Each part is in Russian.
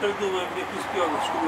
Щось придумаємо, якусь п'яночку.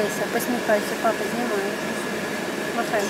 Дивися, посміхайся, папа знімає. Махай.